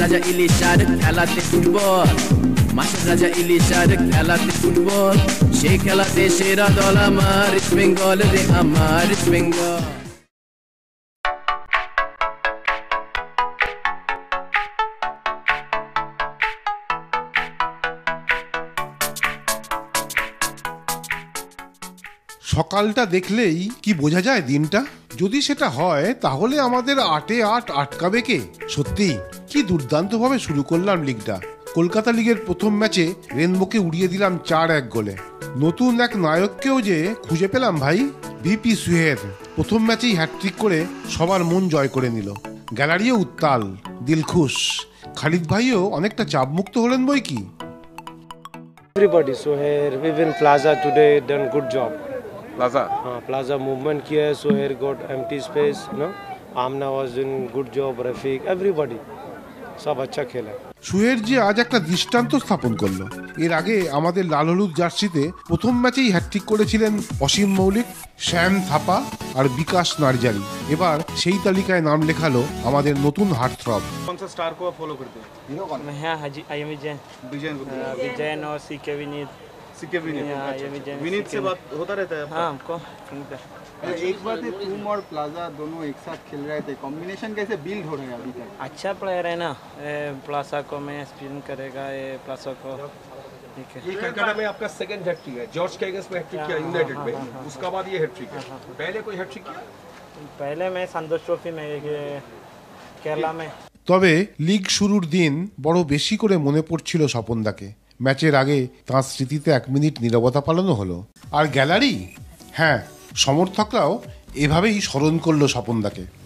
রাজা ইলিশার খেলাতে ফুটবল মাসের রাজা ইলিশার খেলাতে ফুটবল। সেই খেলাতে সেরা দল আমার বেঙ্গল রে, আমার বেঙ্গল সকালটা দেখলেই কি বোঝা যায় দিনটা? যদি সেটা হয়, তাহলে আমাদের আটে আট আটকাবে কে? সত্যি কি দুর্দান্তভাবে শুরু করলাম লিগটা কলকাতা লিগের প্রথম ম্যাচে রেনবোকে উড়িয়ে দিলাম চার এক গোলে নতুন এক নায়ককেও যে খুঁজে পেলাম ভাই ভিপি সুহের প্রথম ম্যাচেই হ্যাটট্রিক করে সবার মন জয় করে নিল গ্যালারিও উত্তাল দিলখুশ খালিদ ভাইও অনেকটা চাপমুক্ত হলেন বই কি Everybody, so here even Plaza today done good job. Plaza. Uh, Plaza movement kiya hai, so here got empty space. You know, Amna was doing good job. Rafiq, everybody, सब अच्छा खेला সুহের যে আজ একটা দৃষ্টান্ত স্থাপন করলো এর আগে আমাদের লাল হলুদ জার্সিতে প্রথম ম্যাচেই হ্যাটট্রিক করেছিলেন অসীম মৌলিক শ্যাম থাপা আর বিকাশ নার্জারি এবার সেই তালিকায় নাম লেখালো আমাদের নতুন হার্টথ্রব कौन सा स्टार को आप फॉलो करते हैं मैं हाँ हाजी आई एम विजय विजयन को अ, विजयन और सी के विनीत सीके विनीत हाँ, अच्छा, ये विजयन, अच्छा। विनीत से सीके बात होता रहता है आपका? हाँ हमको सुनते एक बात है तुम और प्लाजा दोनों एक साथ खेल रहे थे कॉम्बिनेशन कैसे बिल्ड हो रहा है अभी तक अच्छा प्लेयर है ना ए, प्लासा को मैं स्पिन करेगा ये प्लासा को ठीक है ये कलकत्ता में आपका सेकंड हैट्रिक है जॉर्ज के अगेंस्ट में हैट्रिक किया यूनाइटेड में उसका बाद ये हैट्रिक है पहले कोई हैट्रिक किया पहले मैं संतोष ट्रॉफी में ये केरला में তবে লিগ শুরুর দিন বড় বেশি করে মনে পড়ছিল স্বপনদাকে ম্যাচের আগে তাঁর স্মৃতিতে এক মিনিট নিরবতা পালনও হলো। আর গ্যালারি? হ্যাঁ সমর্থকরাও এভাবেই স্মরণ করল স্বপনদাকে।